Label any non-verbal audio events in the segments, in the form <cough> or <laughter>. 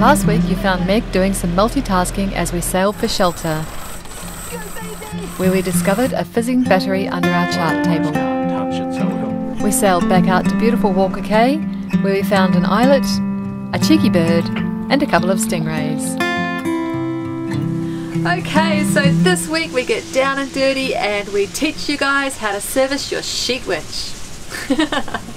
Last week you found Meg doing some multitasking as we sailed for shelter, where we discovered a fizzing battery under our chart table. We sailed back out to beautiful Walker Cay, where we found an islet, a cheeky bird, and a couple of stingrays. Okay, so this week we get down and dirty and we teach you guys how to service your sheet winch. <laughs>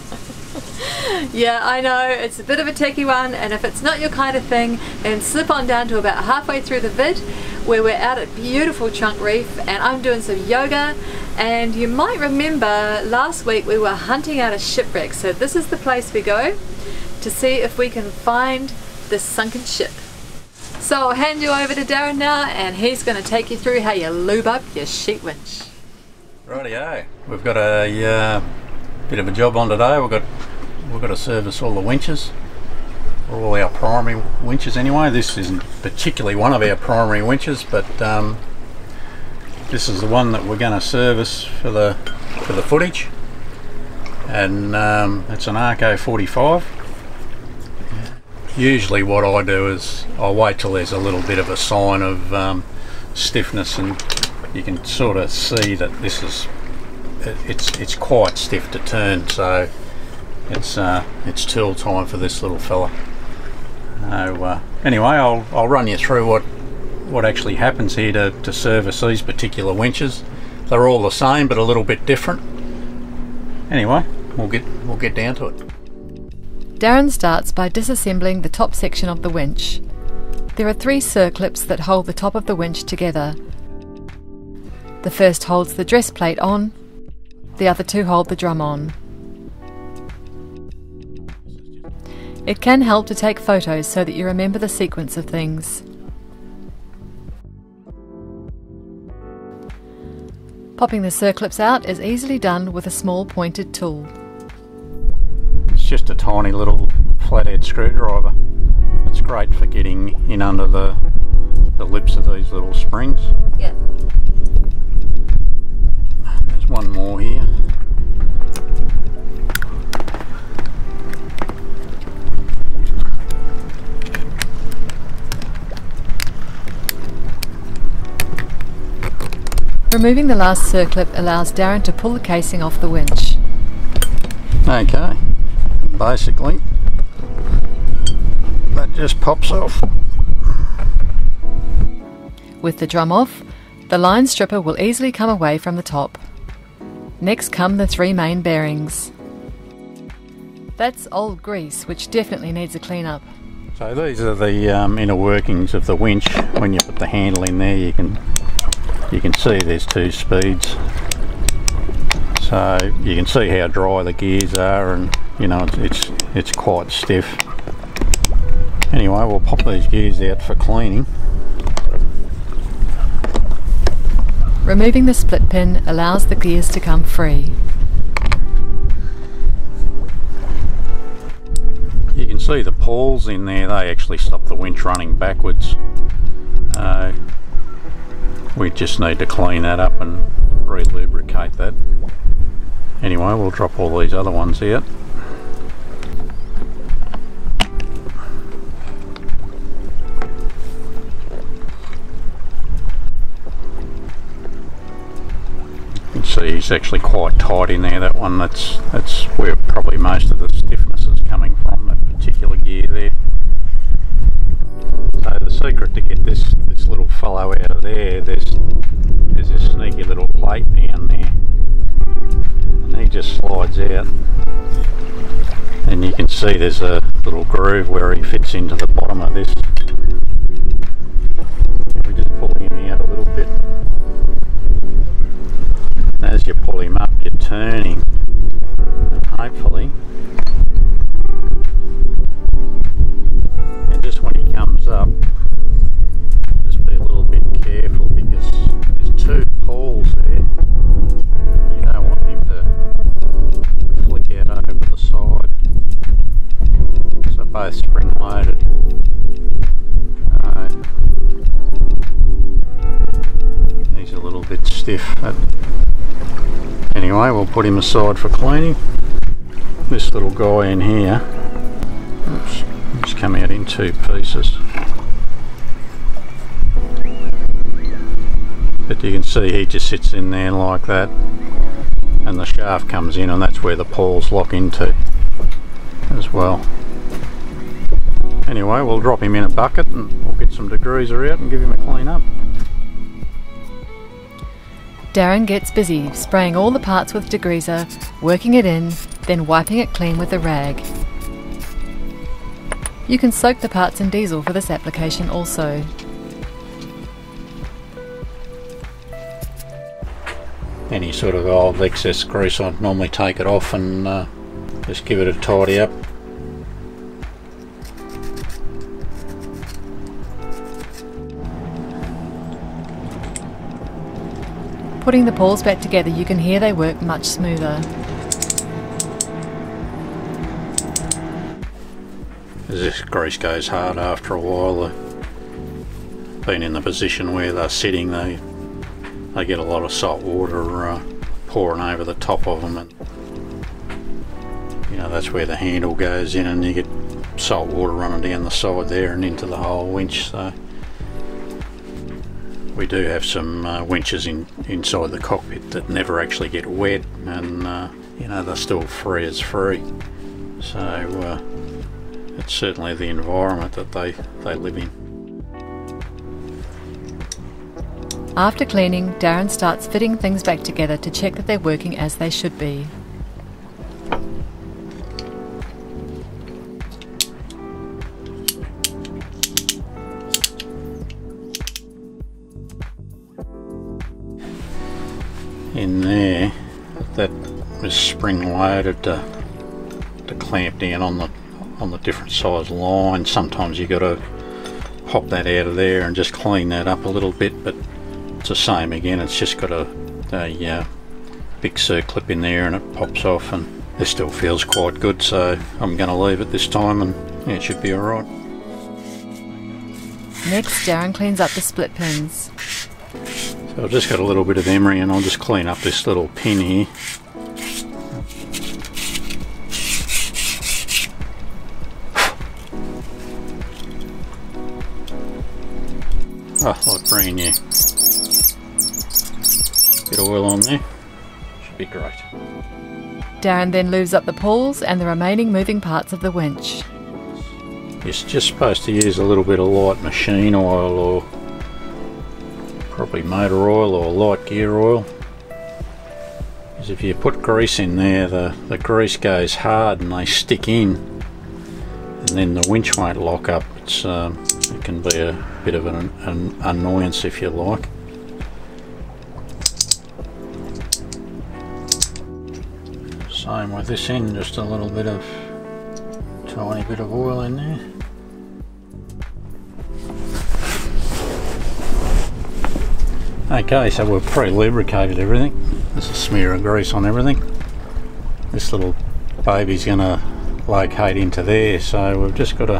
<laughs> yeah, I know, it's a bit of a techie one and if it's not your kind of thing, then slip on down to about halfway through the vid where we're out at beautiful Trunk Reef and I'm doing some yoga and you might remember last week we were hunting out a shipwreck so this is the place we go to see if we can find this sunken ship. So I'll hand you over to Darren now and he's going to take you through how you lube up your sheet winch. Rightio, we've got a uh, bit of a job on today. We've got we've got to service all the winches, all our primary winches anyway. This isn't particularly one of our primary winches, but um, this is the one that we're going to service for the for the footage, and um, it's an Arco 45 usually what I do is I wait till there's a little bit of a sign of um, stiffness and you can sort of see that this is it's it's quite stiff to turn so it's uh, it's tool time for this little fella so uh, anyway I'll, I'll run you through what what actually happens here to, to service these particular winches they're all the same but a little bit different anyway we'll get we'll get down to it Darren starts by disassembling the top section of the winch. There are three circlips that hold the top of the winch together. The first holds the dress plate on, the other two hold the drum on. It can help to take photos so that you remember the sequence of things. Popping the circlips out is easily done with a small pointed tool It's just a tiny little flathead screwdriver. It's great for getting in under the, the lips of these little springs. Removing the last circlip allows Darren to pull the casing off the winch. Okay basically that just pops off. With the drum off, the line stripper will easily come away from the top. Next come the three main bearings. That's old grease which definitely needs a clean up. So these are the um, inner workings of the winch. When you put the handle in there you can you can see there's two speeds. So you can see how dry the gears are and you know it's, it's, it's quite stiff. Anyway we'll pop these gears out for cleaning. Removing the split pin allows the gears to come free. You can see the pawls in there. They actually stop the winch running backwards. Uh, we just need to clean that up and re-lubricate that. Anyway we'll drop all these other ones out. See it's actually quite tight in there that one. That's that's where probably most of the stiffness is coming from that particular gear there secret to get this this little fellow out of there. There's there's this sneaky little plate down there. And he just slides out. And you can see there's a little groove where he fits into the bottom of this. We just pull him out a little bit. As you pull him up you're turning. and Anyway, we'll put him aside for cleaning. This little guy in here, oops, just come out in two pieces. But you can see he just sits in there like that and the shaft comes in and that's where the pawls lock into as well. Anyway, we'll drop him in a bucket and we'll get some degreaser out and give him a clean up. Darren gets busy spraying all the parts with degreaser, working it in, then wiping it clean with a rag. You can soak the parts in diesel for this application also. Any sort of old excess grease I'd normally take it off and uh, just give it a tidy up. Putting the pawls back together you can hear they work much smoother. As this grease goes hard after a while, they've been in the position where they're sitting, they they get a lot of salt water uh, pouring over the top of them and you know that's where the handle goes in and you get salt water running down the side there and into the whole winch so we do have some uh, winches in inside the cockpit that never actually get wet and uh, you know they're still free as free so uh, it's certainly the environment that they, they live in. After cleaning, Darren starts fitting things back together to check that they're working as they should be. Loaded to, to clamp down on the on the different size lines sometimes you got to pop that out of there and just clean that up a little bit but it's the same again it's just got a, a uh, big circlip in there and it pops off and this still feels quite good so I'm going to leave it this time and yeah, it should be alright. Next Darren cleans up the split pins. So I've just got a little bit of emery and I'll just clean up this little pin here. Oh, like brand new. Bit of oil on there. Should be great. Darren then lubes up the pawls and the remaining moving parts of the winch. You're just supposed to use a little bit of light machine oil or probably motor oil or light gear oil because if you put grease in there the, the grease goes hard and they stick in and then the winch won't lock up it's um, it can be a bit of an, an annoyance if you like same with this end just a little bit of tiny bit of oil in there Okay, so we've pre-lubricated everything. There's a smear of grease on everything. This little baby's gonna locate into there, so we've just got to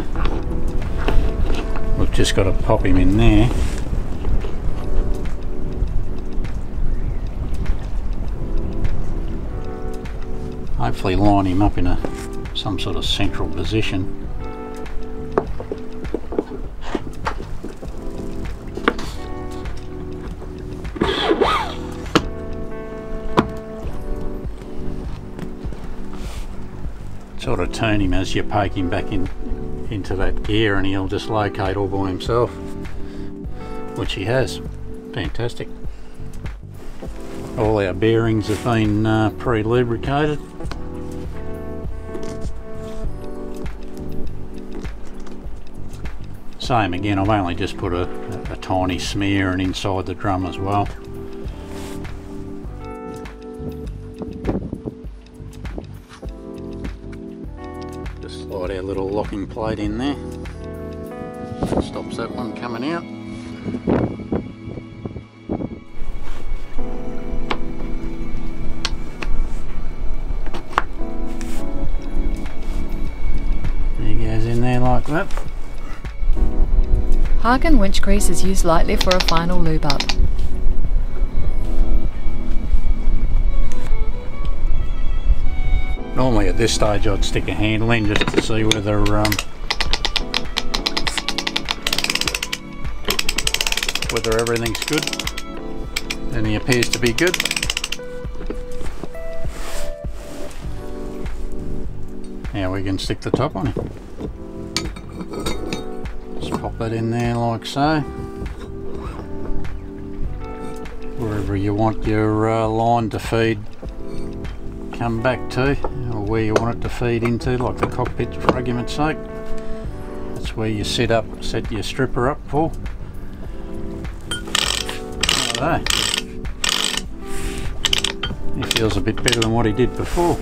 just got to pop him in there. Hopefully line him up in a some sort of central position. sort of turn him as you poke him back in into that gear and he'll just locate all by himself which he has. Fantastic. All our bearings have been uh, pre-lubricated. Same again I've only just put a, a, a tiny smear and inside the drum as well little locking plate in there. Stops that one coming out. There goes in there like that. Harken winch grease is used lightly for a final lube up. normally at this stage I'd stick a handle in just to see whether um, whether everything's good. And he appears to be good. Now we can stick the top on him. Just pop that in there like so. Wherever you want your uh, line to feed come back to, or where you want it to feed into, like the cockpit for argument's sake. That's where you set up, set your stripper up for. He feels a bit better than what he did before.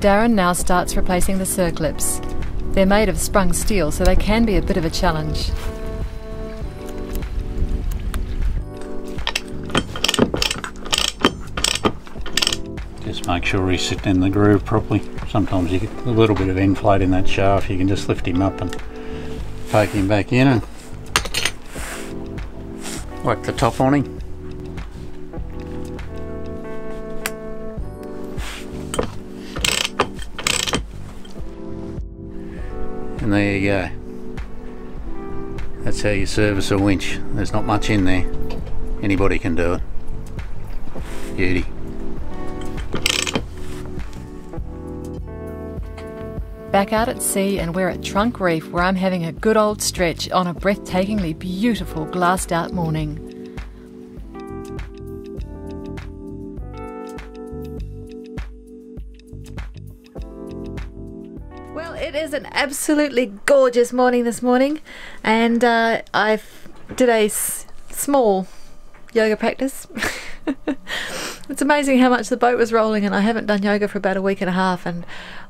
Darren now starts replacing the circlips. They're made of sprung steel, so they can be a bit of a challenge. Make sure he's sitting in the groove properly. Sometimes you get a little bit of inflate in that shaft. You can just lift him up and poke him back in and whack the top on him. And there you go. That's how you service a winch. There's not much in there. Anybody can do it. Beauty. Back out at sea, and we're at Trunk Reef where I'm having a good old stretch on a breathtakingly beautiful glassed out morning. Well, it is an absolutely gorgeous morning this morning, and uh, I've did a s- small yoga practice. <laughs> it's amazing how much the boat was rolling, and I haven't done yoga for about a week and a half, and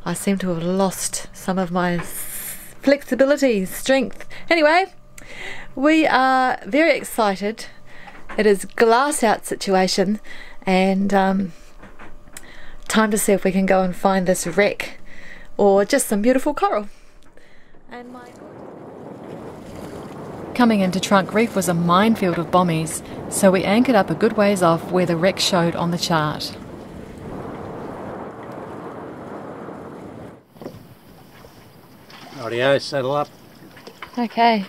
I seem to have lost some of my flexibility, strength. Anyway, we are very excited. It is glass out situation, and um, time to see if we can go and find this wreck or just some beautiful coral. And my Coming into Trunk Reef was a minefield of bommies, so we anchored up a good ways off where the wreck showed on the chart. Rightio, saddle up. Okay.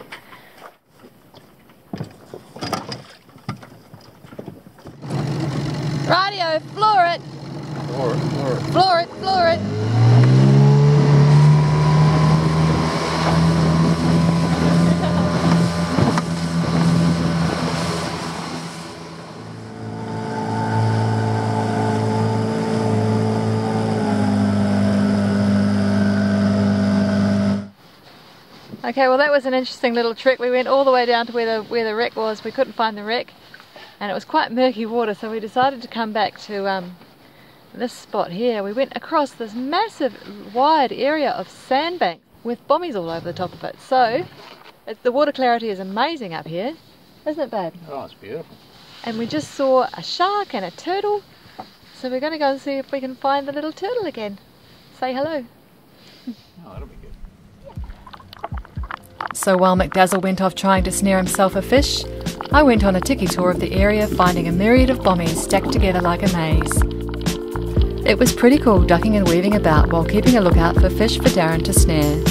Radio, floor it, Floor it, floor it. floor it, floor it. Okay, well that was an interesting little trick. We went all the way down to where the where the wreck was. We couldn't find the wreck, and it was quite murky water. So we decided to come back to um, this spot here. We went across this massive, wide area of sandbank with bommies all over the top of it. So it, the water clarity is amazing up here, isn't it, babe? Oh, it's beautiful. And we just saw a shark and a turtle. So we're going to go and see if we can find the little turtle again. Say hello. Oh, that'll be good. So while McDazzle went off trying to snare himself a fish, I went on a tiki tour of the area finding a myriad of bommies stacked together like a maze. It was pretty cool ducking and weaving about while keeping a lookout for fish for Darren to snare.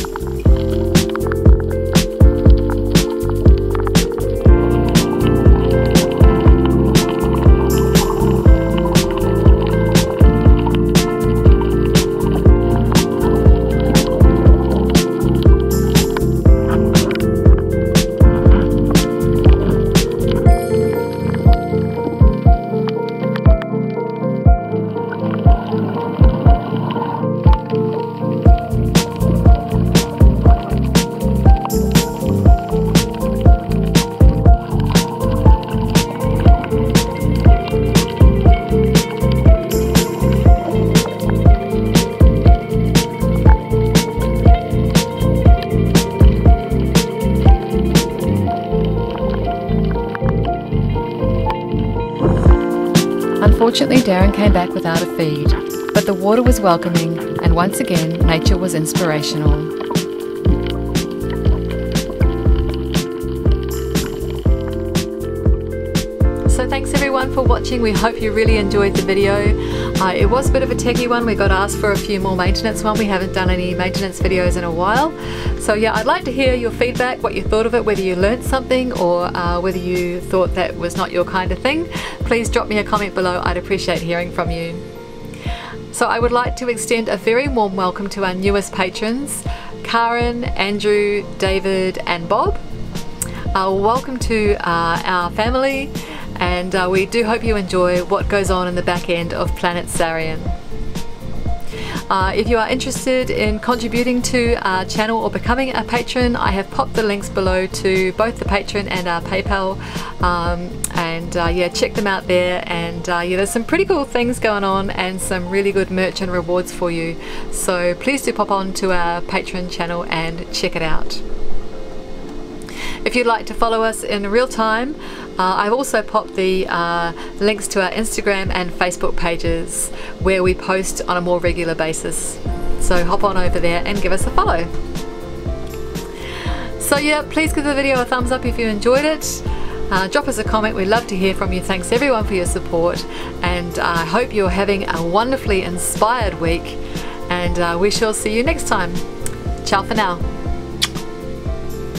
Unfortunately, Darren came back without a feed, but the water was welcoming, and once again, nature was inspirational. Thanks everyone for watching. We hope you really enjoyed the video. Uh, it was a bit of a techie one. We got asked for a few more maintenance one. We haven't done any maintenance videos in a while. So yeah, I'd like to hear your feedback, what you thought of it, whether you learned something or uh, whether you thought that was not your kind of thing. Please drop me a comment below. I'd appreciate hearing from you. So I would like to extend a very warm welcome to our newest patrons, Karen, Andrew, David and Bob. Uh, welcome to uh, our family and uh, we do hope you enjoy what goes on in the back end of Planet Sarean. Uh, if you are interested in contributing to our channel or becoming a patron, I have popped the links below to both the Patreon and our PayPal. Um, and uh, yeah, check them out there. And uh, yeah, there's some pretty cool things going on and some really good merch and rewards for you. So please do pop on to our Patreon channel and check it out. If you'd like to follow us in real time, uh, I've also popped the uh, links to our Instagram and Facebook pages where we post on a more regular basis. So hop on over there and give us a follow. So yeah, please give the video a thumbs up if you enjoyed it. Uh, drop us a comment, we'd love to hear from you. Thanks everyone for your support and I hope you're having a wonderfully inspired week and uh, we shall see you next time. Ciao for now.